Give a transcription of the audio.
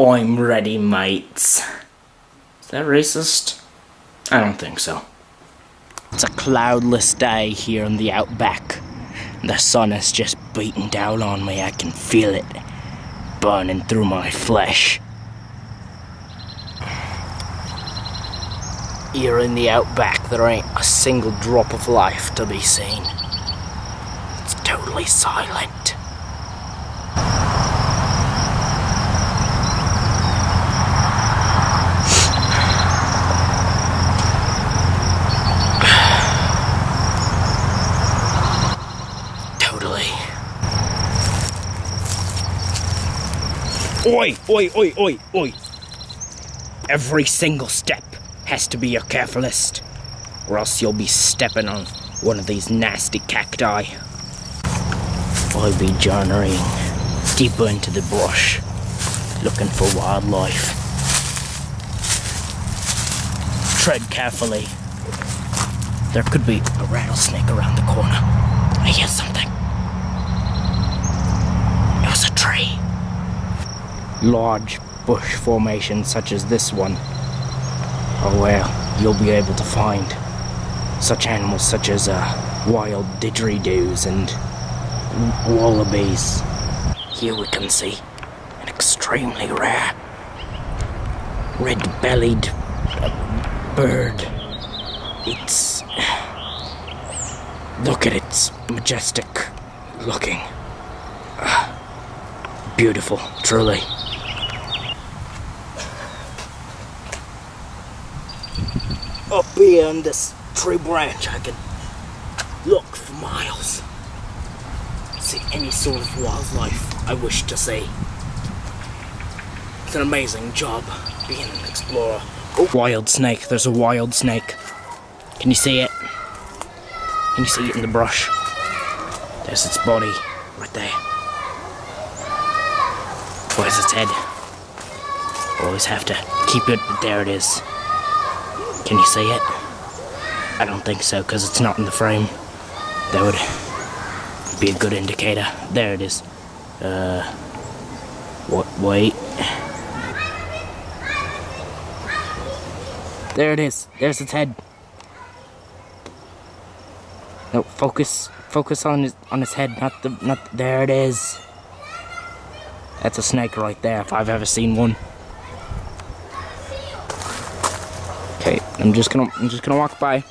I'm ready, mates. Is that racist? I don't think so. It's a cloudless day here in the outback. The sun is just beating down on me. I can feel it burning through my flesh. Here in the outback, there ain't a single drop of life to be seen. It's totally silent. Totally. Oi, oi, oi, oi, oi. Every single step has to be your carefulest, or else you'll be stepping on one of these nasty cacti. I'll be journeying deeper into the brush, looking for wildlife. Tread carefully. There could be a rattlesnake around the corner. I hear something. It was a tree. Large bush formations such as this one are where you'll be able to find such animals such as uh, wild didgeridoos and wallabies. Here we can see an extremely rare red-bellied uh, bird. It's look at its majestic looking, uh, beautiful, truly. Up here on this tree branch, I can look for miles. See any sort of wildlife I wish to see. It's an amazing job being an explorer. Oh, wild snake. There's a wild snake. Can you see it? Can you see it in the brush? There's its body right there. Where's its head? Always have to keep it, but there it is. Can you see it? I don't think so, because it's not in the frame. That would be a good indicator. There it is. Uh, what? Wait. There it is. There's its head. No, focus, focus on his on his head, not the not. There it is. That's a snake right there, if I've ever seen one. Okay, I'm just gonna I'm just gonna walk by.